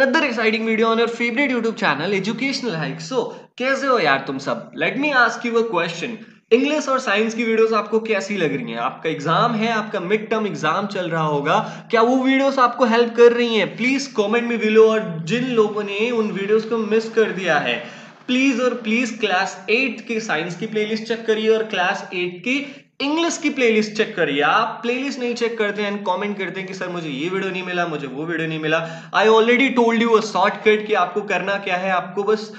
another exciting video on your favorite YouTube channel, Educational Hike. So, कैसे हो यार तुम सब? Let me ask you a question. English और साइंस की वीडियोस आपको कैसी लग रही हैं आपका एग्ज़ाम है आपका मिड टर्म एग्ज़ाम चल रहा होगा क्या वो वीडियोस आपको हेल्प कर रही हैं प्लीज़ कमेंट में बिलो और जिन लोगों ने उन वीडियोस को मिस कर दिया है प्लीज़ और प्लीज़ क्लास एट के साइंस की प्लेलिस्ट चेक करिए और क्लास एट की इंग्लिश की प्लेलिस्ट चेक करिए। आप प्लेलिस्ट नहीं चेक करते हैं कमेंट करते हैं कि, सर, मुझे ये वीडियो नहीं मिला, मुझे वो वीडियो नहीं मिला। I already told you a shortcut कि आपको करना क्या है। आपको बस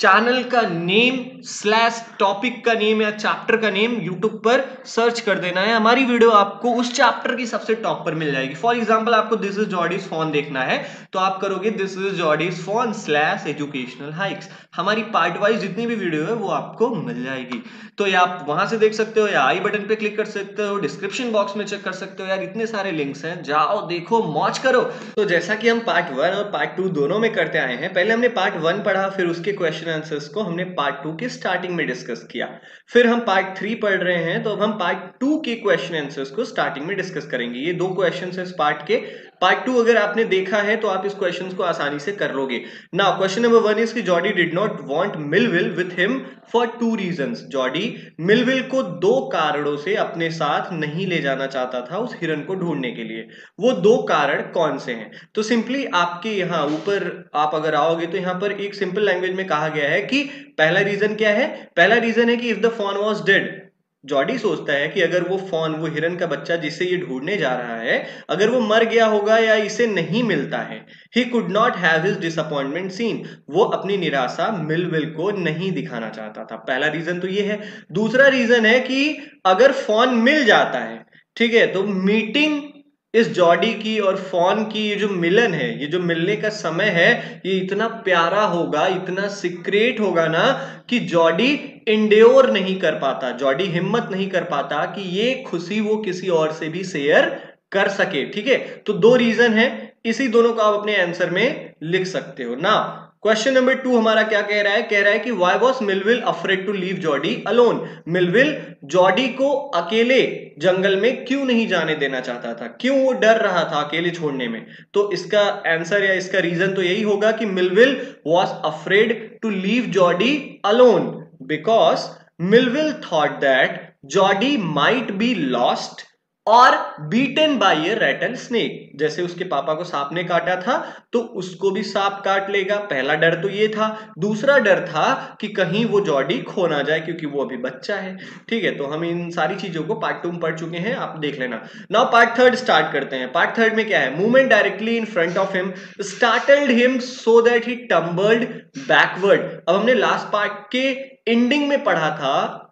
चैनल का नेम स्लैश टॉपिक का नेम या चैप्टर का नेम यूट्यूब पर सर्च कर देना है। हमारी वीडियो आपको उस चैप्टर की सबसे टॉप पर मिल जाएगी। फॉर एग्जांपल आपको दिस इज़ जॉडीज फ़ोन देखना है। तो आप करोगे this is Jody's fawn slash educational hikes हमारी पार्ट वाइज जितनी भी वीडियो है, वो आपको मिल जाएगी। तो या आप वहाँ से देख सकते हो या आई बटन पे क्लिक कर सकते हो डिस्क्रिप्शन बॉक्स में चेक कर सकते हो। यार, इतने सारे लिंक्स हैं। जाओ, देखो, मौज करो। तो जैसा कि हम पार्ट वन और पार्ट टू दोनों में करते आए हैं, पहले हमने पार्ट वन पढ़ा, फिर उसके क्वेश्चन क्वेश्चन आंसर्स को हमने पार्ट टू के स्टार्टिंग में डिस्कस किया। फिर हम पार्ट थ्री पढ़ रहे हैं तो अब हम पार्ट टू के क्वेश्चन आंसर्स को स्टार्टिंग में डिस्कस करेंगे। ये दो क्वेश्चन इस पार्ट के। पार्ट टू अगर आपने देखा है तो आप इस क्वेश्चन को आसानी से कर लोगे। ना क्वेश्चन नंबर वन इज़ की Jody did not want Millwheel with him for two reason Jody Millwheel को दो कारणों से अपने साथ नहीं ले जाना चाहता था उस हिरन को ढूँढने के लिए। वो दो कारण कौन से हैं? तो सिंपली आपके यहाँ ऊपर आप अगर आओगे तो यहाँ पर एक सिंपल लैंग्वेज में कहा गया है कि पहला रीजन क्या है? पहला रीजन है कि if the fawn was dead Jody सोचता है कि अगर वो फ़ोन, वो हिरन का बच्चा जिसे ये ढूँढने जा रहा है, अगर वो मर गया होगा या इसे नहीं मिलता है he could not have his disappointment seen वो अपनी निराशा मिलविल को नहीं दिखाना चाहता था। पहला रीजन तो ये है। दूसरा रीजन है कि अगर फ़ोन मिल जाता है, ठीक है तो मीटिंग इस जॉडी की और फॉन की ये जो मिलन है, ये जो मिलने का समय है, ये इतना प्यारा होगा, इतना सिक्रेट होगा ना, कि जॉडी इंड्योर नहीं कर पाता, जॉडी हिम्मत नहीं कर पाता कि ये खुशी वो किसी और से भी शेयर कर सके, ठीक है? तो दो रीजन है, इसी दोनों को आप अपने आंसर में लिख सकते हो। ना क्वेश्चन नंबर टू हमारा क्या कह रहा है? कह रहा है कि why was Millwheel afraid to leave Jody alone Millwheel Jody को अकेले जंगल में क्यों नहीं जाने देना चाहता था? क्यों वो डर रहा था अकेले छोड़ने में? तो इसका आंसर या इसका रीजन तो यही होगा कि Millwheel was afraid to leave Jody alone because Millwheel thought that Jody might be lost और beaten by a rattlesnake जैसे उसके पापा को सांप ने काटा था तो उसको भी सांप काट लेगा। पहला डर तो ये था। दूसरा डर था कि कहीं वो जॉडी खो ना जाए, क्योंकि वो अभी बच्चा है। ठीक है तो हम इन सारी चीज़ों को पार्ट टू में पढ़ चुके हैं। आप देख लेना। नाउ पार्ट थर्ड स्टार्ट करते हैं। पार्ट थर्ड में क्या है? Movement directly in front of him startled him so that he tumbled backward अब हमने लास्ट पार्ट के एंडिंग में पढ़ा था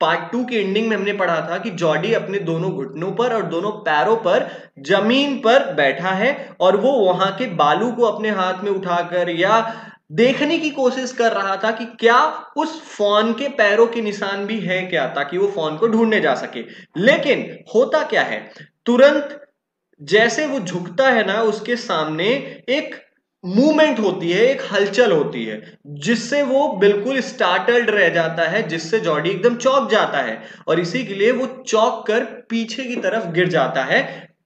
पार्ट टू के एंडिंग में हमने पढ़ा था कि जॉडी अपने दोनों घुटनों पर और दोनों पैरों पर ज़मीन पर बैठा है और वो वहाँ के बालू को अपने हाथ में उठाकर या देखने की कोशिश कर रहा था कि क्या उस फ़ोन के पैरों के निशान भी है क्या, ताकि वो फ़ोन को ढूँढने जा सके। लेकिन होता क्या है? तुरंत जैसे वो झुकता है ना, उसके सामने एक मूवमेंट होती है, एक हलचल होती है, जिससे वो बिल्कुल स्टार्टल्ड रह जाता है, जिससे जॉडी एकदम चौक जाता है और इसी के लिए वो चौक कर पीछे की तरफ़ गिर जाता है,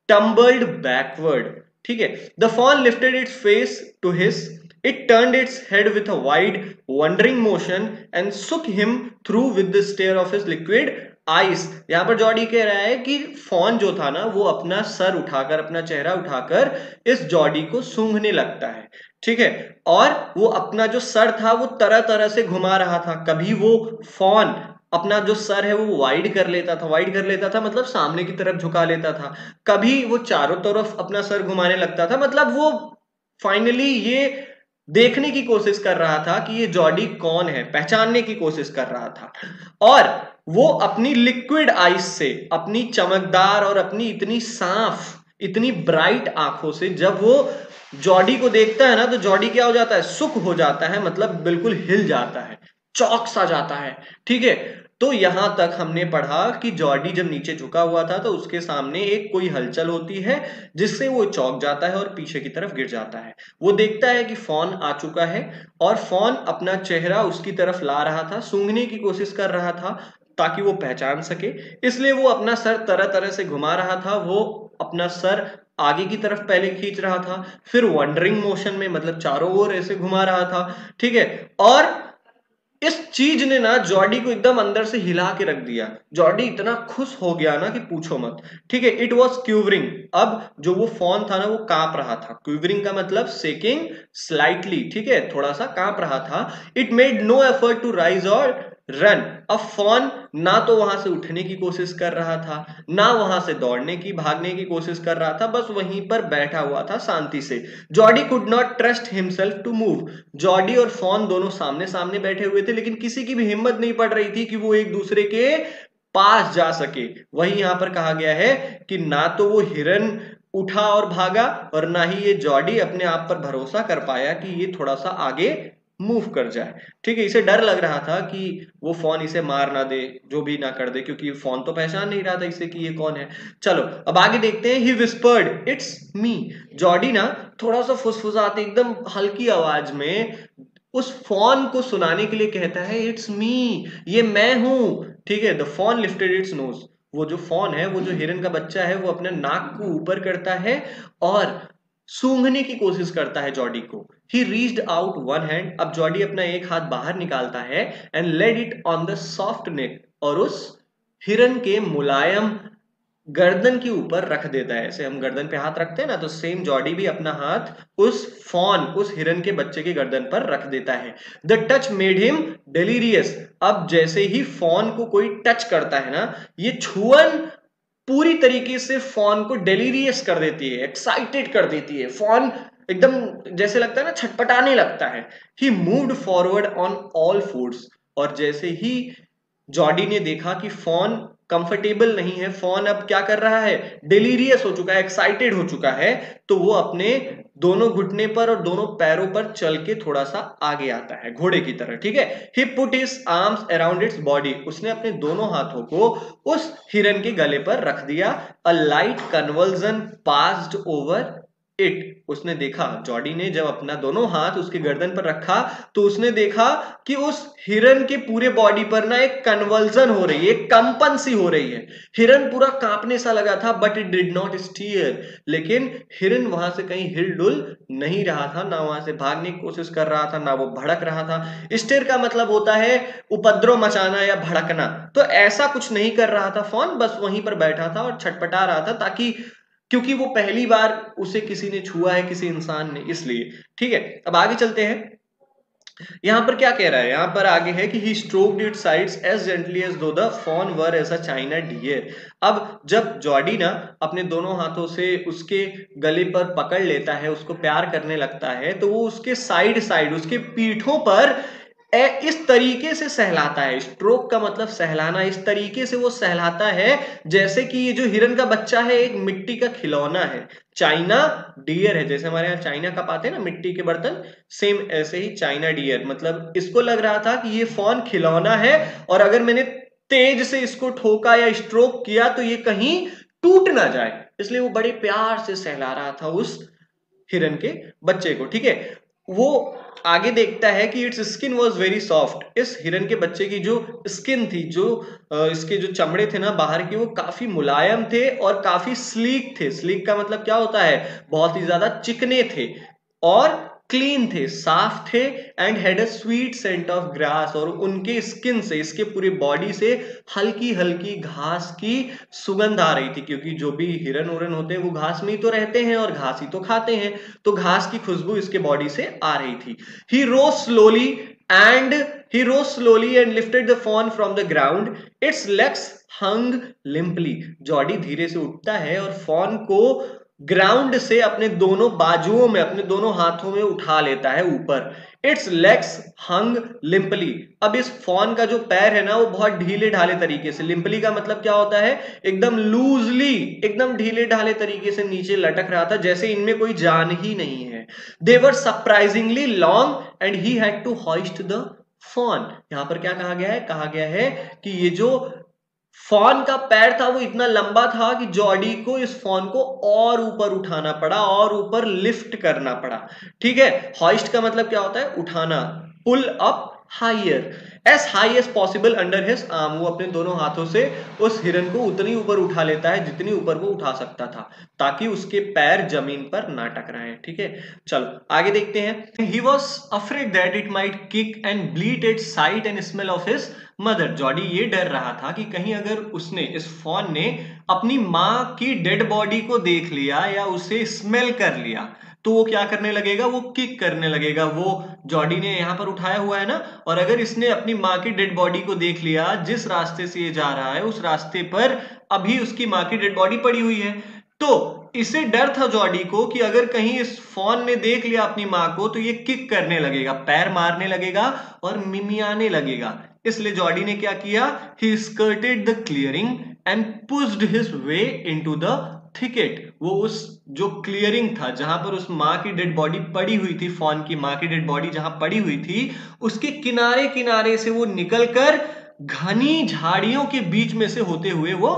टम्बल्ड बैकवर्ड, ठीक है? The fall lifted its face to his it turn its head with a wide wondering motion and shook him through with the stare of his liquid eyes. यहाँ पर जॉडी कह रहा है कि फ़ोन जो था ना, वो अपना सर उठाकर, अपना चेहरा उठाकर इस जॉडी को सूंघने लगता है। ठीक है? और वो अपना जो सर था, वो तरह तरह से घुमा रहा था। कभी वो फ़ोन अपना जो सर है, वो वाइड कर लेता था वाइड कर लेता था मतलब सामने की तरफ़ झुका लेता था। कभी वो चारों तरफ़ अपना सर घुमाने लगता था। मतलब वो फाइनली ये देखने की कोशिश कर रहा था कि ये जॉडी कौन है, पहचानने की कोशिश कर रहा था। और वो अपनी लिक्विड आइस से, अपनी चमकदार और अपनी इतनी साफ़, इतनी ब्राइट आँखों से जब वो जॉडी को देखता है ना तो जॉडी क्या हो जाता है? सुख हो जाता है मतलब बिल्कुल हिल जाता है, चौक सा जाता है, ठीक है? तो यहाँ तक हमने पढ़ा कि जॉर्डी जब नीचे झुका हुआ था तो उसके सामने एक कोई हलचल होती है, जिससे वो चौक जाता है और पीछे की तरफ़ गिर जाता है। वो देखता है कि फ़ोन आ चुका है और फ़ोन अपना चेहरा उसकी तरफ़ ला रहा था, सूंघने की कोशिश कर रहा था ताकि वो पहचान सके। इसलिए वो अपना सर तरह तरह से घुमा रहा था, वो अपना सर आगे की तरफ़ पहले खींच रहा था, फिर वंडरिंग मोशन में मतलब चारों ओर ऐसे घुमा रहा था, ठीक है? और इस चीज़ ने ना जॉर्डी को एकदम अंदर से हिला के रख दिया। जॉर्डी इतना खुश हो गया ना कि पूछो मत। ठीक है इट वॉज़ क्यूवरिंग अब जो वो फ़ोन था ना, वो काँप रहा था। क्यूवरिंग का मतलब सेकिंग स्लाइटली ठीक है, थोड़ा सा काँप रहा था। It made no effort to rise और रन अब फ़ोन ना तो वहाँ से उठने की कोशिश कर रहा था, ना वहाँ से दौड़ने की, भागने की कोशिश कर रहा था, बस वहीं पर बैठा हुआ था शांति से। Jody could not trust himself to move Jody और फ़ोन दोनों सामने सामने बैठे हुए थे, लेकिन किसी की भी हिम्मत नहीं पड़ रही थी कि वो एक दूसरे के पास जा सके। वही यहाँ पर कहा गया है कि ना तो वो हिरन उठा और भागा, और ना ही ये जॉडी अपने आप पर भरोसा कर पाया कि ये थोड़ा सा आगे मूव कर जाए। ठीक है, इसे डर लग रहा था कि वो फ़ोन इसे मार ना दे, जो भी ना कर दे, क्योंकि फ़ोन तो पहचान नहीं रहा था इसे कि ये कौन है। चलो, अब आगे देखते हैं he whispered it's me Jody ना थोड़ा सा फुसफुसाते, एकदम हल्की आवाज़ में उस फ़ोन को सुनाने के लिए कहता है इट्स मी ये मैं हूँ। ठीक है the fawn lifted its nose वो जो फ़ोन है, वो जो हिरन का बच्चा है, वो अपने नाक को ऊपर करता है और सूंघने की कोशिश करता है जॉडी को। He reached out one hand अब जॉडी अपना एक हाथ बाहर निकालता है and laid it on the soft neck और उस हिरन के मुलायम गर्दन के ऊपर रख देता है। ऐसे हम गर्दन पे हाथ रखते हैं ना तो सेम जॉडी भी अपना हाथ उस फॉन उस हिरन के बच्चे के गर्दन पर रख देता है। The touch made him delirious अब जैसे ही फॉन को कोई टच करता है ना, ये छुअन पूरी तरीके से फ़ोन को डेलीरियस कर देती है एक्साइटेड कर देती है। फ़ोन एकदम जैसे लगता है ना, छटपटाने लगता है। He moved forward on all fours और जैसे ही जॉडी ने देखा कि फ़ोन कंफर्टेबल नहीं है, फ़ोन अब क्या कर रहा है? डिलीरियस हो चुका है एक्साइटेड हो चुका है तो वो अपने दोनों घुटने पर और दोनों पैरों पर चल के थोड़ा सा आगे आता है, घोड़े की तरह, ठीक है? He put his arms around its body उसने अपने दोनों हाथों को उस हिरन के गले पर रख दिया। A light convulsion passed over it उसने देखा, जॉडी ने जब अपना दोनों हाथ उसके गर्दन पर रखा तो उसने देखा कि उस हिरन के पूरे बॉडी पर ना एक कन्वर्जन हो रही है, एक कंपन सी हो रही है। हिरन पूरा कांपने सा लगा था but it did not stir लेकिन हिरन वहाँ से कहीं हिलडुल नहीं रहा था, ना वहाँ से भागने की कोशिश कर रहा था, ना वो भड़क रहा था। स्टेर का मतलब होता है उपद्रव मचाना या भड़कना। तो ऐसा कुछ नहीं कर रहा था, फ़ोन बस वहीं पर बैठा था और छटपटा रहा था ताकि क्योंकि वो पहली बार उसे किसी ने छुआ है किसी इंसान ने, इसलिए। ठीक है, अब आगे चलते हैं। यहाँ पर क्या कह रहा है? यहाँ पर आगे है कि he stroked its sides as gently as though the were as a china deer अब जब जॉडी ना अपने दोनों हाथों से उसके गले पर पकड़ लेता है, उसको प्यार करने लगता है तो वो उसके साइड साइड उसके पीठों पर इस तरीके से सहलाता है। स्ट्रोक का मतलब सहलाना। इस तरीके से वो सहलाता है, जैसे कि ये जो हिरन का बच्चा है, एक मिट्टी का खिलौना है। चाइना डियर है। जैसे हमारे यहाँ चाइना का पाते हैं ना, मिट्टी के बर्तन, सेम ऐसे ही चाइना डियर। मतलब इसको लग रहा था कि ये फ़ोन खिलौना है, और अगर मैंने तेज से इसको ठोका या स्ट्रोक किया तो ये कहीं टूट ना जाए। इसलिए वो बड़े प्यार से सहला रहा था उस हिरन के बच्चे को, ठीक है? वो आगे देखता है कि its skin was very soft इस हिरन के बच्चे की जो स्किन थी, जो इसके जो चमड़े थे ना बाहर के, वो काफ़ी मुलायम थे और काफ़ी स्लीक थे. स्लीक का मतलब क्या होता है? बहुत ही ज़्यादा चिकने थे. और क्लीन थे, साफ़ थे and had a sweet scent of grass और उनके स्किन से, इसके पूरी बॉडी से हल्की हल्की घास की सुगंध आ रही थी क्योंकि जो भी हिरन उरन होते हैं, वो घास में ही तो रहते हैं और घास ही तो खाते हैं। तो घास की खुशबू इसके बॉडी से आ रही थी। He rose slowly and he rose slowly and lifted the fawn from the ground. Its legs hung limply. Jody धीरे से उठता है और फॉन को ग्राउंड से अपने दोनों बाजुओं में, अपने दोनों हाथों में उठा लेता है ऊपर। इट्स लेग्स हंग लिम्पली अब इस फॉन का जो पैर है ना, वो बहुत ढीले ढाले तरीके से लिम्पली का मतलब क्या होता है? एकदम लूजली एकदम ढीले ढाले तरीके से नीचे लटक रहा था, जैसे इनमें कोई जान ही नहीं है। They were surprisingly long and he had to hoist the fawn यहाँ पर क्या कहा गया है? कहा गया है कि ये जो फॉन का पैर था वो इतना लंबा था कि जॉडी को इस फॉन को और ऊपर उठाना पड़ा, और ऊपर लिफ्ट करना पड़ा। ठीक है? हॉइस्ट का मतलब क्या होता है? उठाना। Pull up higher as high as possible under his arm वो अपने दोनों हाथों से उस हिरन को उतनी ऊपर उठा लेता है जितनी ऊपर वो उठा सकता था, ताकि उसके पैर ज़मीन पर ना टकराएँ। ठीक है? चलो, आगे देखते हैं। He was afraid that it might kick and bleat it sight and smell of his mother Jody ये डर रहा था कि कहीं अगर उसने, इस फॉन ने अपनी माँ की डेड बॉडी को देख लिया या उसे स्मेल कर लिया तो वो क्या करने लगेगा? वो किक करने लगेगा। वो जॉडी ने यहाँ पर उठाया हुआ है ना, और अगर इसने अपनी माँ की डेड बॉडी को देख लिया, जिस रास्ते से ये जा रहा है, उस रास्ते पर अभी उसकी माँ की डेड बॉडी पड़ी हुई है तो इसे डर था जॉडी को कि अगर कहीं इस फ़ोन ने देख लिया अपनी माँ को तो ये किक करने लगेगा, पैर मारने लगेगा और मिमियाने लगेगा। इसलिए जॉर्डी ने क्या किया? He skirted the clearing and pushed his way into the thicket वो उस जो क्लियरिंग था, जहाँ पर उस माँ की डेड बॉडी पड़ी हुई थी फॉन की माँ की डेड बॉडी जहाँ पड़ी हुई थी, उसके किनारे किनारे से वो निकलकर घनी झाड़ियों के बीच में से होते हुए वो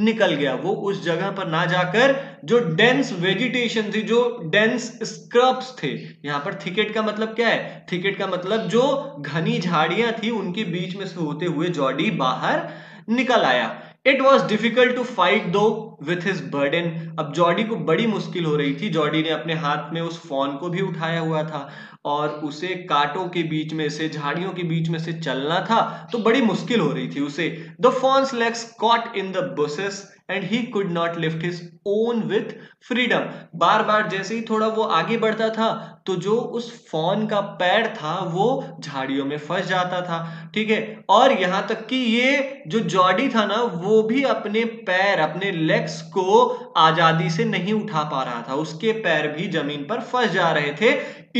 निकल गया। वो उस जगह पर ना जाकर जो डेंस वेजिटेशन थी, जो डेंस स्क्रब्स थे, यहाँ पर थिकेट का मतलब क्या है? थिकेट का मतलब जो घनी झाड़ियाँ थी, उनके बीच में से होते हुए जॉडी बाहर निकल आया। It was difficult to fight through with his burden अब जॉडी को बड़ी मुश्किल हो रही थी। जॉडी ने अपने हाथ में उस फ़ोन को भी उठाया हुआ था और उसे कांटों के बीच में से, झाड़ियों के बीच में से चलना था तो बड़ी मुश्किल हो रही थी उसे। The fawn's legs caught in the bushes and he could not lift his own with freedom बार बार जैसे ही थोड़ा वो आगे बढ़ता था तो जो उस फ़ोन का पैर था, वो झाड़ियों में फंस जाता था। ठीक है? और यहाँ तक कि ये जो जॉडी था ना, वो भी अपने पैर, अपने लेग्स को आज़ादी से नहीं उठा पा रहा था। उसके पैर भी ज़मीन पर फंस जा रहे थे।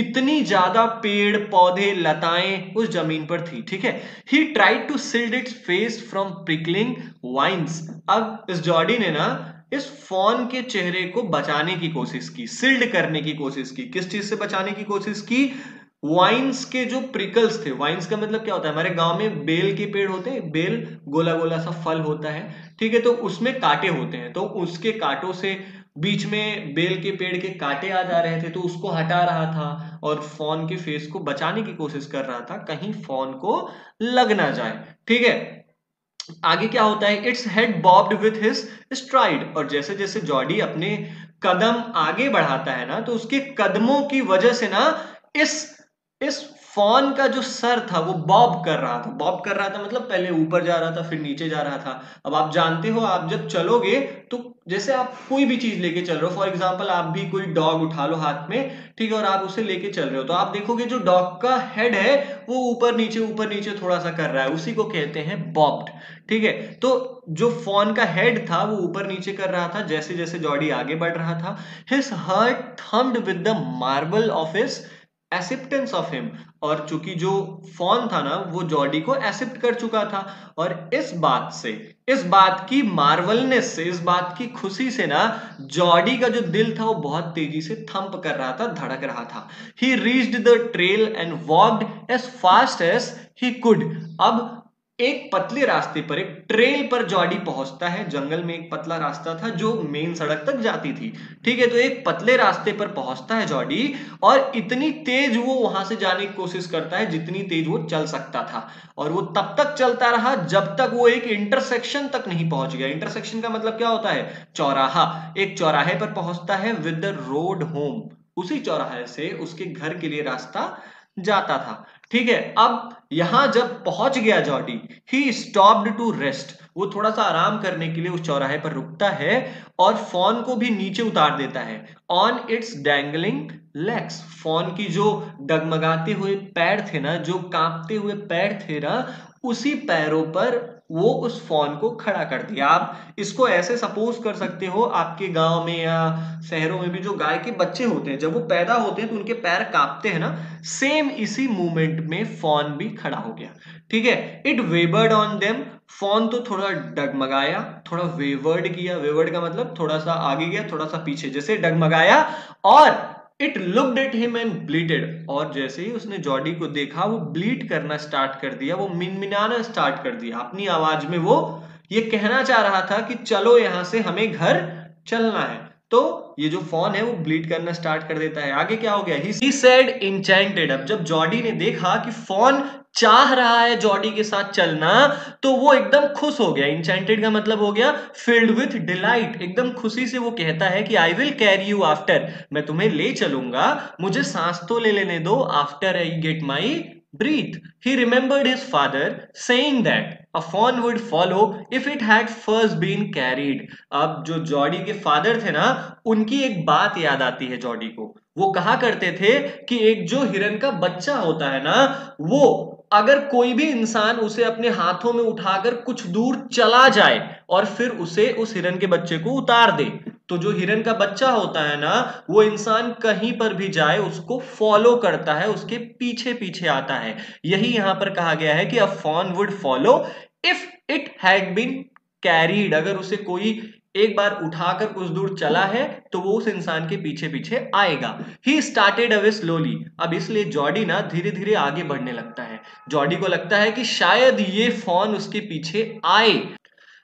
इतनी ज़्यादा पेड़, पौधे, लताएँ उस ज़मीन पर थी, ठीक है? He tried to shield its face from prickling vines अब इस जॉडी ने ना इस फ़ोन के चेहरे को बचाने की कोशिश की सिल्ड करने की कोशिश की। किस चीज़ से बचाने की कोशिश की? वाइन्स के जो प्रिकल्स थे, वाइन्स का मतलब क्या होता है? हमारे गाँव में बेल के पेड़ होते हैं, बेल गोला गोला सा फल होता है, ठीक है? तो उसमें कांटे होते हैं तो उसके कांटों से बीच में बेल के पेड़ के कांटे आ जा रहे थे तो उसको हटा रहा था और फ़ोन के फेस को बचाने की कोशिश कर रहा था, कहीं फ़ोन को लग ना जाए, ठीक है? आगे क्या होता है? Its head bobbed with his stride और जैसे जैसे जॉडी अपने कदम आगे बढ़ाता है ना तो उसके कदमों की वजह से ना, इस इस फ़ोन का जो सर था, वो बॉब कर रहा था। बॉब कर रहा था मतलब पहले ऊपर जा रहा था, फिर नीचे जा रहा था। अब आप जानते हो, आप जब चलोगे तो जैसे आप कोई भी चीज़ लेके चल रहे हो, फॉर एग्ज़ाम्पल आप भी कोई डॉग उठा लो हाथ में, ठीक है, और आप उसे लेके चल रहे हो तो आप देखोगे जो डॉग का हेड है, वो ऊपर नीचे ऊपर नीचे थोड़ा सा कर रहा है। उसी को कहते हैं बॉब्ड, ठीक है? तो जो फ़ोन का हेड था, वो ऊपर नीचे कर रहा था जैसे जैसे जॉडी आगे बढ़ रहा था। His heart thumped with the marvel of his acceptance of him और चूँकि जो फॉन था ना, वो जॉडी को एक्सेप्ट कर चुका था। और इस बात से, इस बात की मार्वलनेस से, इस बात की खुशी से ना जॉडी का जो दिल था, वो बहुत तेज़ी से थंप कर रहा था, धड़क रहा था। He reached the trail and walked as fast as he could अब एक पतले रास्ते पर एक ट्रेल पर जॉडी पहुँचता है। जंगल में एक पतला रास्ता था जो मेन सड़क तक जाती थी। ठीक है तो एक पतले रास्ते पर पहुँचता है जॉडी और इतनी तेज वो वहाँ से जाने की कोशिश करता है जितनी तेज वो चल सकता था। और वो तब तक चलता रहा जब तक वो एक इंटरसेक्शन तक नहीं पहुँच गया। इंटरसेक्शन का मतलब क्या होता है? चौराहा। एक चौराहे पर पहुँचता है विद द रोड होम उसी चौराहे से उसके घर के लिए रास्ता जाता था। ठीक है, अब यहाँ जब पहुँच गया Jody he stopped to rest वो थोड़ा सा आराम करने के लिए उस चौराहे पर रुकता है और फ़ोन को भी नीचे उतार देता है। On its dangling legs fawn की जो डगमगाते हुए पैर थे ना, जो कांपते हुए पैर थे ना, उसी पैरों पर वो उस फ़ोन को खड़ा कर दिया। आप इसको ऐसे सपोज़ कर सकते हो, आपके गाँव में या शहरों में भी जो गाय के बच्चे होते हैं, जब वो पैदा होते हैं तो उनके पैर कांपते हैं ना सेम इसी मूवमेंट में फ़ोन भी खड़ा हो गया। ठीक है? It wavered on them fawn तो थोड़ा डगमगाया, थोड़ा वेवर्ड किया। वेवर्ड का मतलब थोड़ा सा आगे गया, थोड़ा सा पीछे, जैसे डगमगाया। और it looked at him and bleated और जैसे ही उसने जॉडी को देखा, वो ब्लीट करना स्टार्ट कर दिया, वो मिनमिनाना स्टार्ट कर दिया। अपनी आवाज़ में वो ये कहना चाह रहा था कि चलो यहाँ से हमें घर चलना है। तो ये जो फ़ोन है वो ब्लीड करना स्टार्ट कर देता है। आगे क्या हो गया? ही सेड इंचेंटेड अब जब जॉडी ने देखा कि फ़ोन चाह रहा है जॉडी के साथ चलना तो वो एकदम खुश हो गया। इंचेंटेड का मतलब हो गया फिल्ड विथ डिलाइट एकदम खुशी से वो कहता है कि I will carry you after मैं तुम्हें ले चलूँगा। मुझे सांस तो ले लेने दो। After I get my breath he remembered his father saying that fawn would follow if it had first been carried. अब जो जॉडी के फादर थे ना, उनकी एक बात याद आती है जॉडी को वो कहा करते थे कि एक जो हिरन का बच्चा होता है ना, वो अगर कोई भी इंसान उसे अपने हाथों में उठाकर कुछ दूर चला जाए और फिर उसे उस हिरन के बच्चे को उतार दे तो जो हिरन का बच्चा होता है ना, वो इंसान कहीं पर भी जाए, उसको फॉलो करता है, उसके पीछे पीछे आता है। यही यहाँ पर कहा गया है कि a fawn would follow if it had been carried अगर उसे कोई एक बार उठाकर कुछ दूर चला है तो वो उस इंसान के पीछे पीछे आएगा। ही स्टार्टेड अवे स्लोली अब इसलिए जॉडी ना धीरे धीरे आगे बढ़ने लगता है। जॉडी को लगता है कि शायद ये फ़ोन उसके पीछे आए।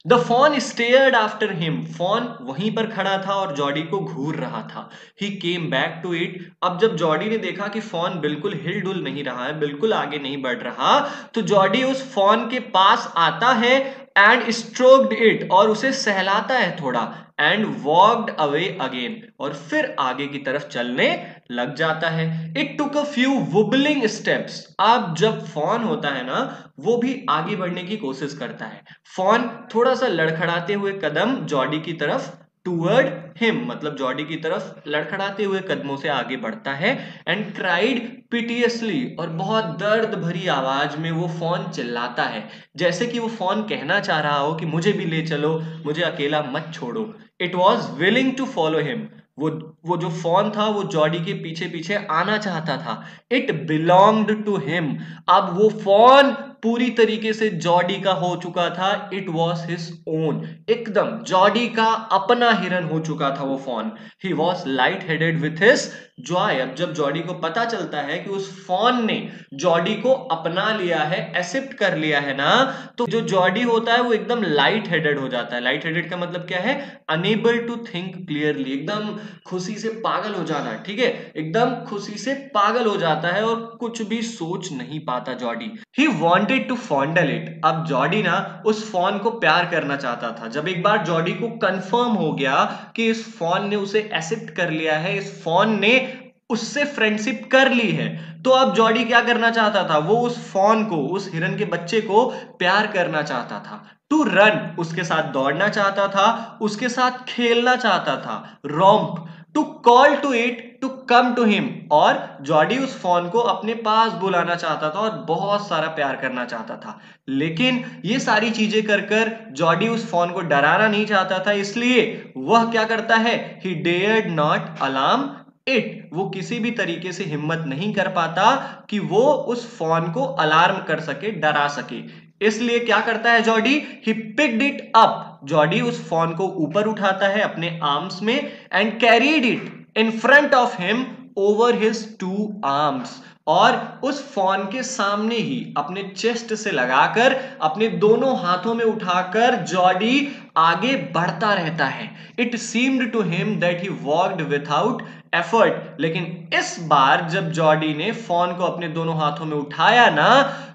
The fawn stared after him fawn वहीं पर खड़ा था और जॉडी को घूर रहा था। He came back to it अब जब जॉडी ने देखा कि फ़ोन बिल्कुल हिल डुल नहीं रहा है, बिल्कुल आगे नहीं बढ़ रहा तो जॉडी उस फ़ोन के पास आता है एंड स्ट्रोक्ड इट और उसे सहलाता है थोड़ा एंड वॉकड अवे अगेन और फिर आगे की तरफ़ चलने लग जाता है। It took a few wobbling steps अब जब फ़ोन होता है ना, वो भी आगे बढ़ने की कोशिश करता है। फ़ोन थोड़ा सा लड़खड़ाते हुए कदम, जॉडी की तरफ़ टूवर्ड हिम मतलब जॉडी की तरफ़ लड़खड़ाते हुए कदमों से आगे बढ़ता है एंड क्राइड पिटियसली और बहुत दर्द भरी आवाज़ में वो फ़ोन चिल्लाता है। जैसे कि वो फ़ोन कहना चाह रहा हो कि मुझे भी ले चलो, मुझे अकेला मत छोड़ो। It was willing to follow him वो वो जो फ़ोन था, वो जॉडी के पीछे पीछे आना चाहता था। इट बिलोंग्ड टू हिम अब वो फ़ोन पूरी तरीके से जॉडी का हो चुका था। इट वॉज़ हिज ओन एकदम जॉडी का अपना हिरन हो चुका था वो fawn he was light headed with his joy अब जब जॉडी को पता चलता है कि उस फ़ोन ने जॉडी को अपना लिया है एक्सेप्ट कर लिया है ना तो जो जॉडी होता है वो एकदम लाइट हेडेड हो जाता है। लाइट हेडेड का मतलब क्या है? अनेबल टू थिंक क्लियरली एकदम खुशी से पागल हो जाना, ठीक है? एकदम खुशी से पागल हो जाता है और कुछ भी सोच नहीं पाता Jody he wanted to fondle it अब जॉडी ना उस फ़ोन को प्यार करना चाहता था। जब एक बार जॉडी को कंफर्म हो गया कि इस फ़ोन ने उसे एक्सेप्ट कर लिया है, इस फ़ोन ने उससे फ्रेंडशिप कर ली है तो अब जॉडी क्या करना चाहता था? वो उस फ़ोन को, उस हिरन के बच्चे को प्यार करना चाहता था। टू रन उसके साथ दौड़ना चाहता था, उसके साथ खेलना चाहता था। Romp to call to it to come to him और जॉडी उस फ़ोन को अपने पास बुलाना चाहता था और बहुत सारा प्यार करना चाहता था। लेकिन ये सारी चीज़ें कर कर जॉडी उस फ़ोन को डराना नहीं चाहता था। इसलिए वह क्या करता है? He dared not alarm it वो किसी भी तरीके से हिम्मत नहीं कर पाता कि वो उस फ़ोन को अलार्म कर सके, डरा सके। इसलिए क्या करता है Jody he picked it up Jody उस फ़ोन को ऊपर उठाता है अपने आर्म्स में and carried it in front of him over his two arms और उस फ़ोन के सामने ही अपने चेस्ट से लगाकर, अपने दोनों हाथों में उठाकर जॉडी आगे बढ़ता रहता है। It seemed to him that he walked without effort लेकिन इस बार जब जॉडी ने फ़ोन को अपने दोनों हाथों में उठाया ना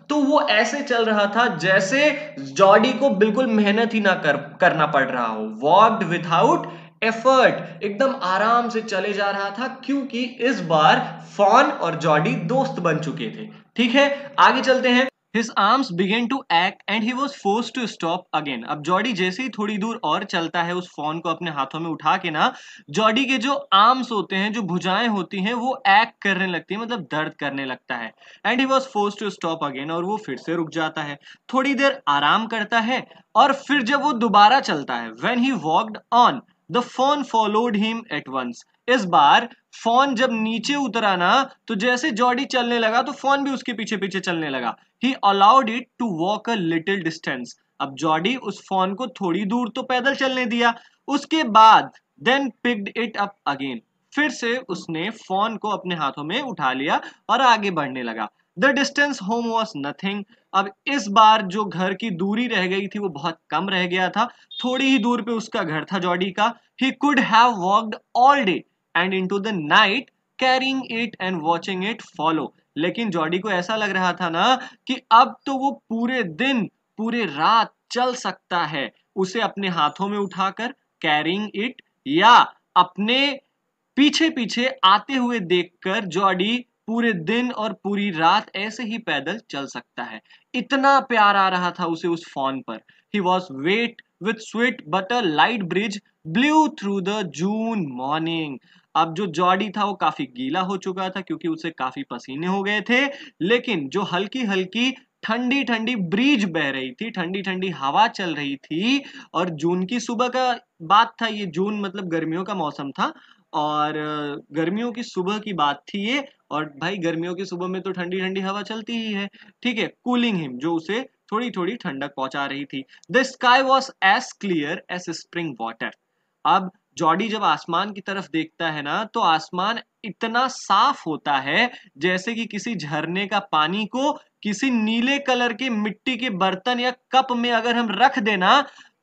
तो वो ऐसे चल रहा था जैसे जॉडी को बिल्कुल मेहनत ही ना कर, करना पड़ रहा हो। वॉकड विथआउट एफर्ट एकदम आराम से चले जा रहा था, क्योंकि इस बार फॉन और जॉडी दोस्त बन चुके थे। ठीक है? आगे चलते हैं। His arms began to act and he was forced to stop again. अब जॉडी जैसे ही थोड़ी दूर और चलता है उस फ़ोन को अपने हाथों में उठा के ना जॉडी के जो आर्म्स होते हैं, जो भुजाएँ होती हैं, वो एक्ट करने लगती है मतलब दर्द करने लगता है। And he was force to stop again और वो फिर से रुक जाता है। थोड़ी देर आराम करता है और फिर जब वो दोबारा चलता है when he walked on the fawn followed him at once इस बार फ़ोन जब नीचे उतरा ना तो जैसे जॉडी चलने लगा तो फ़ोन भी उसके पीछे पीछे चलने लगा। He allowed it to walk a little distance अब जॉडी उस फ़ोन को थोड़ी दूर तो पैदल चलने दिया। उसके बाद then picked it up again फिर से उसने फ़ोन को अपने हाथों में उठा लिया और आगे बढ़ने लगा। The distance home was nothing अब इस बार जो घर की दूरी रह गई थी वो बहुत कम रह गया था। थोड़ी ही दूर पे उसका घर था जॉडी का। He could have walked all day and into the night carrying it and watching it follow लेकिन जॉडी को ऐसा लग रहा था ना कि अब तो वो पूरे दिन, पूरे रात चल सकता है। उसे अपने हाथों में उठाकर कैरिंग इट या अपने पीछे पीछे आते हुए देखकर जॉडी पूरे दिन और पूरी रात ऐसे ही पैदल चल सकता है। इतना प्यार आ रहा था उसे उस फ़ोन पर। He was wet with sweat but a light breeze blew through the June morning अब जो जॉडी था वो काफ़ी गीला हो चुका था क्योंकि उसे काफ़ी पसीने हो गए थे। लेकिन जो हल्की हल्की ठंडी ठंडी ब्रीज बह रही थी ठंडी ठंडी हवा चल रही थी, और जून की सुबह का बात था, ये जून मतलब गर्मियों का मौसम था और गर्मियों की सुबह की बात थी ये, और भाई गर्मियों की सुबह में तो ठंडी ठंडी हवा चलती ही है। ठीक है कूलिंग हिम जो उसे थोड़ी थोड़ी ठंडक पहुँचा रही थी। The sky was as clear as spring water अब जॉडी जब आसमान की तरफ़ देखता है ना तो आसमान इतना साफ़ होता है, जैसे कि किसी झरने का पानी को किसी नीले कलर के मिट्टी के बर्तन या कप में अगर हम रख देना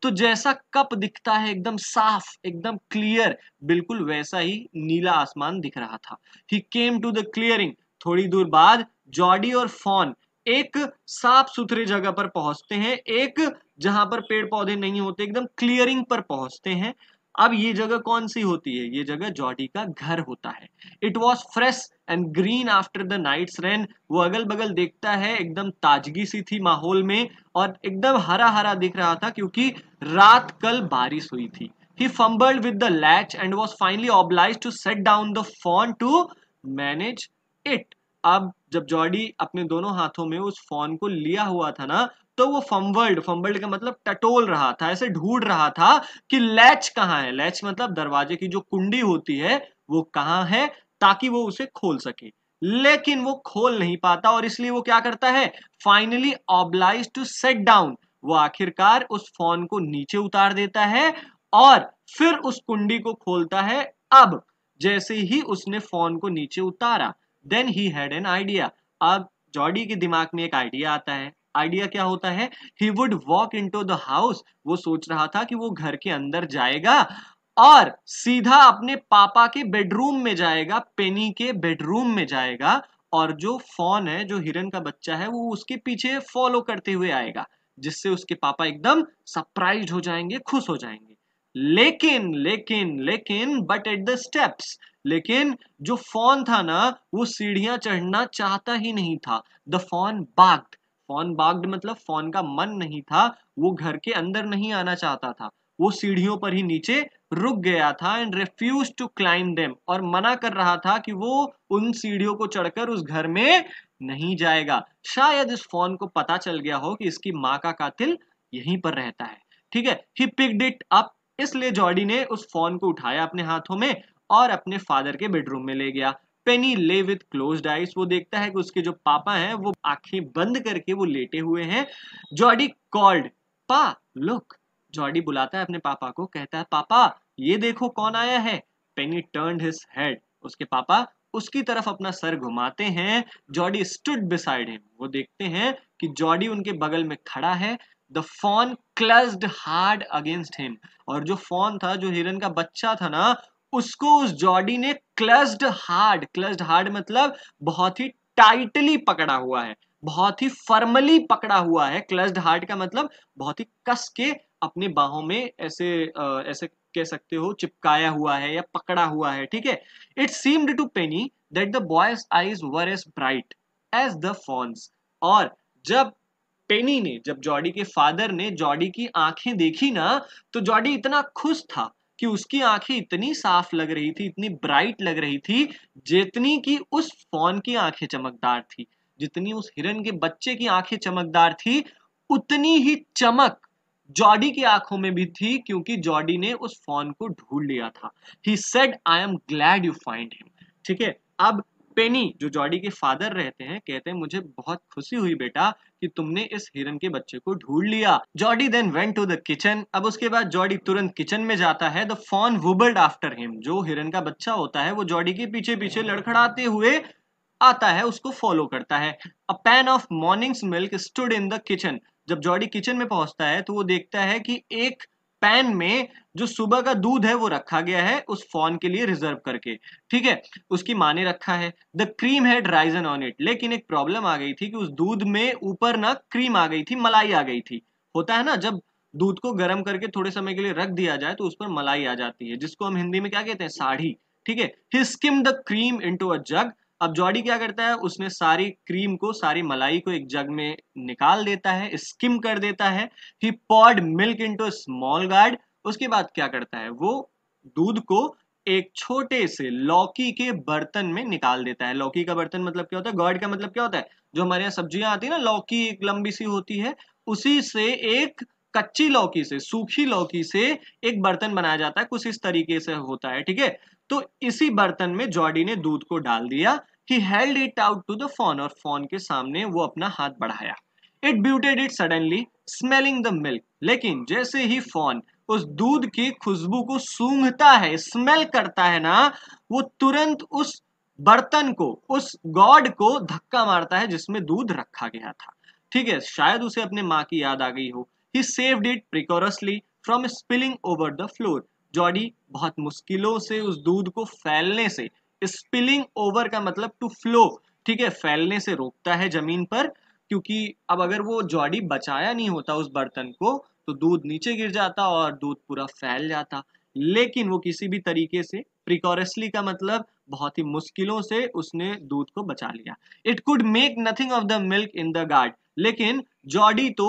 तो जैसा कप दिखता है एकदम साफ़, एकदम क्लियर बिल्कुल वैसा ही नीला आसमान दिख रहा था। He came to the clearing थोड़ी दूर बाद जॉडी और फॉन एक साफ़ सुथरे जगह पर पहुँचते हैं, एक जहाँ पर पेड़ पौधे नहीं होते, एकदम क्लियरिंग पर पहुँचते हैं। अब ये जगह कौन सी होती है? ये जगह जॉडी का घर होता है। It was fresh and green after the night's rain वो अगल बगल देखता है, एकदम ताजगी सी थी माहौल में और एकदम हरा हरा दिख रहा था क्योंकि रात कल बारिश हुई थी। He fumbled with the latch and was finally obliged to set down the fawn to manage it अब जब जॉडी अपने दोनों हाथों में उस फ़ोन को लिया हुआ था ना तो वो फम्बल्ड फम्बल्ड का मतलब टटोल रहा था, ऐसे ढूंढ रहा था कि लैच कहाँ है? लैच मतलब दरवाजे की जो कुंडी होती है, वो कहाँ है? ताकि वो उसे खोल सके। लेकिन वो खोल नहीं पाता और इसलिए वो क्या करता है? Finally obliged to set down वो आखिरकार उस फ़ोन को नीचे उतार देता है और फिर उस कुंडी को खोलता है अब, जैसे ही उसने फ़ोन को नीचे उतारा। Then he had an idea अब जॉडी के दिमाग में एक आइडिया आता है। आइडिया क्या होता है? He would walk into the house वो सोच रहा था कि वो घर के अंदर जाएगा और सीधा अपने पापा के बेडरूम में जाएगा पेनी के बेडरूम में जाएगा और जो फ़ोन है, जो हिरन का बच्चा है, वो उसके पीछे फॉलो करते हुए आएगा, जिससे उसके पापा एकदम सरप्राइज़ हो जाएँगे, खुश हो जाएँगे। लेकिन लेकिन लेकिन बट एट द स्टेप्स लेकिन जो फ़ोन था ना, वो सीढ़ियाँ चढ़ना चाहता ही नहीं था। The fawn balked fawn balked मतलब फ़ोन का मन नहीं था, वो घर के अंदर नहीं आना चाहता था। वो सीढ़ियों पर ही नीचे रुक गया था and refuse to climb them और मना कर रहा था कि वो उन सीढ़ियों को चढ़कर उस घर में नहीं जाएगा। शायद इस फ़ोन को पता चल गया हो कि इसकी माँ का कातिल यहीं पर रहता है। ठीक है? ही पिक्ड इट अप इसलिए जॉर्डी ने उस फ़ोन को उठाया अपने हाथों में और अपने फादर के बेडरूम में ले गया। पेनी ले विथ क्लोज आइज़ वो देखता है कि उसके जो पापा हैं, वो आँखें बंद करके वो लेटे हुए हैं। Jody called, pa, look. Jody बुलाता है अपने पापा को, कहता है, पापा, ये देखो कौन आया है? Penny turn his head. उसके पापा उसकी तरफ़ अपना सर घुमाते हैं। Jody stood beside him. वो देखते हैं कि जॉडी उनके बगल में खड़ा है। The fawn clutched hard against him और जो फ़ोन था जो हिरन का बच्चा था ना उसको उस जॉडी ने क्लस्ड हार्ड क्लस्ड हार्ड मतलब बहुत ही टाइटली पकड़ा हुआ है। बहुत ही फर्मली पकड़ा हुआ है। क्लस्ड हार्ड का मतलब बहुत ही कस के अपने बाहों में ऐसे आ, ऐसे कह सकते हो चिपकाया हुआ है या पकड़ा हुआ है। ठीक है? It seemed to Penny that the boy's eyes were as bright as the fawn's और जब पेनी ने, जब जॉडी के फादर ने जॉडी की आँखें देखी ना तो जॉडी इतना खुश था कि उसकी आँखें इतनी साफ़ लग रही थी, इतनी ब्राइट लग रही थी, जितनी कि उस फ़ोन की आँखें चमकदार थी। जितनी उस हिरन के बच्चे की आँखें चमकदार थी, उतनी ही चमक जॉडी की आँखों में भी थी, क्योंकि जॉडी ने उस फ़ोन को ढूंढ लिया था। He said I am glad you find him ठीक है? अब पेनी, जो जॉडी के फादर रहते हैं, कहते हैं, मुझे बहुत खुशी हुई बेटा कि तुमने इस हिरन के बच्चे को ढूंढ लिया। Jody then went to the kitchen अब उसके बाद जॉडी तुरंत किचन में जाता है। The fawn wobbled after him जो हिरन का बच्चा होता है, वो जॉडी के पीछे पीछे लड़खड़ाते हुए आता है, उसको फॉलो करता है। A pan of morning's milk stood in the kitchen जब जॉडी किचन में पहुँचता है तो वो देखता है कि एक पैन में जो सुबह का दूध है वो रखा गया है उस फॉन के लिए रिज़र्व करके, ठीक है? उसकी माँ ने रखा है। The cream had risen on it. लेकिन एक प्रॉब्लम आ गई थी कि उस दूध में ऊपर ना क्रीम आ गई थी, मलाई आ गई थी। होता है ना, जब दूध को गर्म करके थोड़े समय के लिए रख दिया जाए तो उस पर मलाई आ जाती है, जिसको हम हिंदी में क्या कहते हैं? साढ़ी, ठीक है? He skim the cream into a jug अब जॉडी क्या करता है? उसने सारी क्रीम को, सारी मलाई को एक जग में निकाल देता है स्किम कर देता है। He poured milk into small gourd उसके बाद क्या करता है? वो दूध को एक छोटे से लौकी के बर्तन में निकाल देता है। लौकी का बर्तन मतलब क्या होता है? गॉड का मतलब क्या होता है? जो हमारे यहाँ सब्ज़ियाँ आती है ना, लौकी एक लंबी सी होती है, उसी से एक कच्ची लौकी से, सूखी लौकी से एक बर्तन बनाया जाता है। कुछ इस तरीके से होता है, ठीक है? तो इसी बर्तन में जॉडी ने दूध को डाल दिया। He held it out to the fawn और फ़ोन के सामने वो अपना हाथ बढ़ाया। It butted it suddenly smelling the milk लेकिन जैसे ही फ़ोन उस दूध की खुशबू को सूंघता है स्मेल करता है ना, वो तुरंत उस बर्तन को, उस गॉड को धक्का मारता है जिसमें दूध रखा गया था। ठीक है, शायद उसे अपने माँ की याद आ गई हो। He saved it precariously from spilling over the floor Jody बहुत मुश्किलों से उस दूध को फैलने से स्पिलिंग ओवर का मतलब टू फ्लो ठीक है, फैलने से रोकता है ज़मीन पर, क्योंकि अब अगर वो जॉडी बचाया नहीं होता उस बर्तन को तो दूध नीचे गिर जाता और दूध पूरा फैल जाता। लेकिन वो किसी भी तरीके से प्रिकॉरसली का मतलब बहुत ही मुश्किलों से उसने दूध को बचा लिया। It could make nothing of the milk in the gourd लेकिन जॉडी तो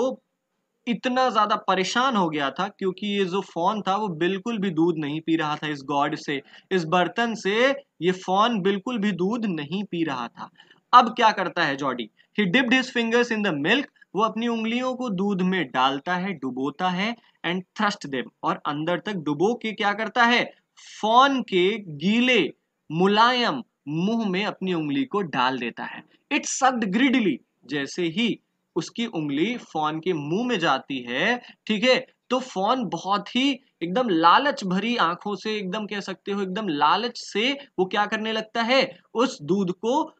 इतना ज़्यादा परेशान हो गया था क्योंकि ये जो फ़ोन था वो बिल्कुल भी दूध नहीं पी रहा था इस गॉड से, इस बर्तन से ये फ़ोन बिल्कुल भी दूध नहीं पी रहा था। अब क्या करता है Jody? He dipped his fingers in the milk वो अपनी उंगलियों को दूध में डालता है, डुबोता है एंड थ्रस्ट देम और अंदर तक डुबो के क्या करता है? फ़ोन के गीले, मुलायम मुँह में अपनी उंगली को डाल देता है। इट सक्ड ग्रिडली जैसे ही उसकी उंगली फ़ोन के मुँह में जाती है, ठीक है? तो फ़ोन बहुत ही एकदम लालच भरी आँखों से एकदम कह सकते हो, एकदम लालच से वो क्या करने लगता है? उस दूध को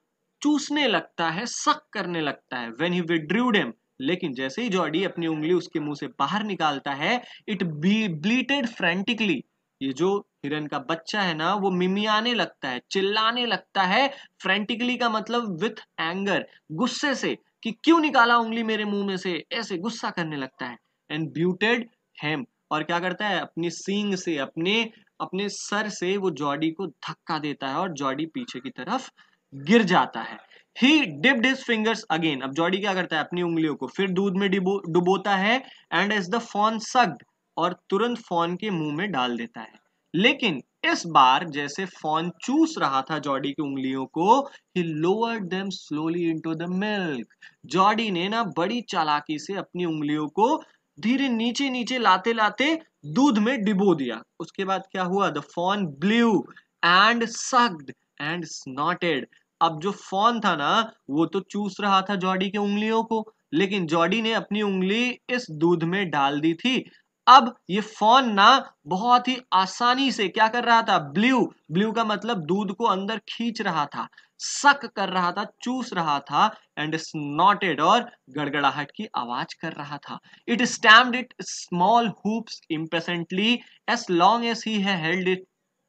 चूसने लगता है, सक करने लगता है। वेन ही विड्रूड लेकिन जैसे ही जॉडी अपनी उंगली उसके मुँह से बाहर निकालता है इट बी ब्लीटेड फ्रेंटिकली ये जो हिरन का बच्चा है ना, वो मिमियाने लगता है, चिल्लाने लगता है। फ्रेंटिकली का मतलब विथ एंगर गुस्से से। कि क्यों निकाला उंगली मेरे मुँह में से? ऐसे गुस्सा करने लगता है। एंड ब्यूटेड हेम और क्या करता है? अपनी सींग से, अपने अपने सर से वो जॉडी को धक्का देता है और जॉडी पीछे की तरफ़ गिर जाता है। He dipped his fingers again अब जॉडी क्या करता है? अपनी उंगलियों को फिर दूध में डुबोता है and as the fawn sucked और तुरंत फ़ोन के मुँह में डाल देता है। लेकिन इस बार जैसे फ़ोन चूस रहा था जॉडी की उंगलियों को he lowered them slowly into the milk Jody ने ना बड़ी चालाकी से अपनी उंगलियों को धीरे नीचे नीचे लाते लाते दूध में डिबो दिया। उसके बाद क्या हुआ? The fawn blew and sucked and snorted अब जो फ़ोन था ना, वो तो चूस रहा था जॉडी के उंगलियों को, लेकिन जॉडी ने अपनी उंगली इस दूध में डाल दी थी। अब ये फ़ोन ना बहुत ही आसानी से क्या कर रहा था? ब्लू ब्लू का मतलब दूध को अंदर खींच रहा था सक कर रहा था, चूस रहा था एंड स्नॉटेड और गड़गड़ाहट की आवाज़ कर रहा था। It stamped it small hoofs impatiently as long as he held it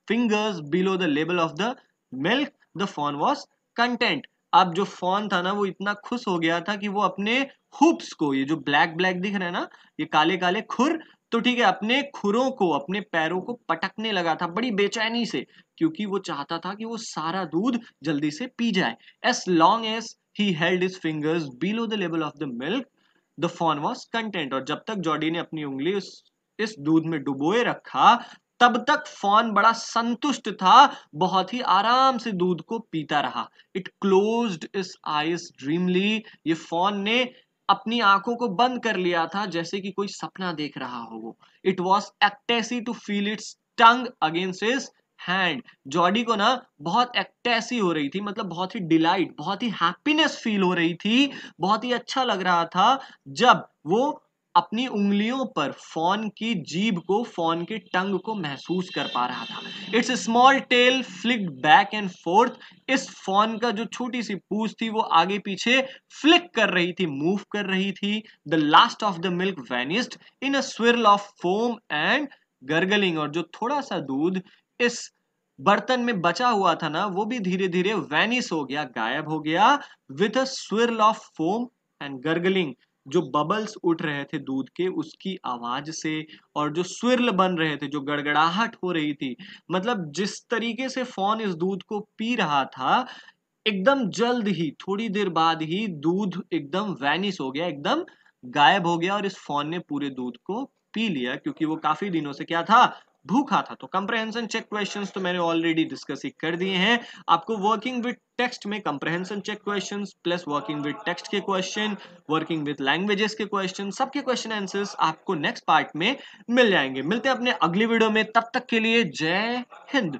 fingers below the level of the milk the fawn was content अब जो फ़ोन था ना, वो इतना खुश हो गया था कि वो अपने हुप्स को, ये जो ब्लैक ब्लैक दिख रहे हैं ना, ये काले काले खुर तो ठीक है, अपने खुरों को, अपने पैरों को पटकने लगा था, बड़ी बेचैनी से, क्योंकि वो चाहता था कि वो सारा दूध जल्दी से पी जाए। As long as he held his fingers below the level of the milk the fawn was content और जब तक जॉडी ने अपनी उंगली उस, इस दूध में डुबोए रखा, तब तक फॉन बड़ा संतुष्ट था, बहुत ही आराम से दूध को पीता रहा। It closed its eyes dreamily ये फॉन ने अपनी आँखों को बंद कर लिया था, जैसे कि कोई सपना देख रहा हो वो। It was ecstasy to feel its tongue against his hand Jody को ना बहुत एक्टेसी हो रही थी मतलब बहुत ही डिलाइट बहुत ही हैप्पीनेस फील हो रही थी, बहुत ही अच्छा लग रहा था, जब वो अपनी उंगलियों पर फ़ोन की जीभ को, फ़ोन के टंग को महसूस कर पा रहा था। Its small tail flick back and forth इस फ़ोन का जो छोटी सी पूछ थी, वो आगे पीछे फ्लिक कर रही थी मूव कर रही थी। The last of the milk vanished in a swirl of foam and gurgling और जो थोड़ा सा दूध इस बर्तन में बचा हुआ था ना, वो भी धीरे धीरे वैनिस हो गया, गायब हो गया with a swirl of foam and gurgling जो बबल्स उठ रहे थे दूध के, उसकी आवाज़ से और जो स्विरल बन रहे थे, जो गड़गड़ाहट हो रही थी मतलब जिस तरीके से फ़ोन इस दूध को पी रहा था, एकदम जल्द ही, थोड़ी देर बाद ही दूध एकदम वैनिस हो गया, एकदम गायब हो गया और इस फ़ोन ने पूरे दूध को पी लिया, क्योंकि वो काफ़ी दिनों से क्या था भूखा था। तो कंप्रहेंशन चेक क्वेश्चंस तो मैंने ऑलरेडी डिस्कस ही कर दिए हैं। आपको वर्किंग विद टेक्स्ट में comprehension check questions plus working with text के क्वेश्चन वर्किंग विद लैंग्वेजेस के क्वेश्चन सबके क्वेश्चन आंसर्स आपको नेक्स्ट पार्ट में मिल जाएँगे। मिलते हैं अपने अगली वीडियो में। तब तक के लिए जय हिंद।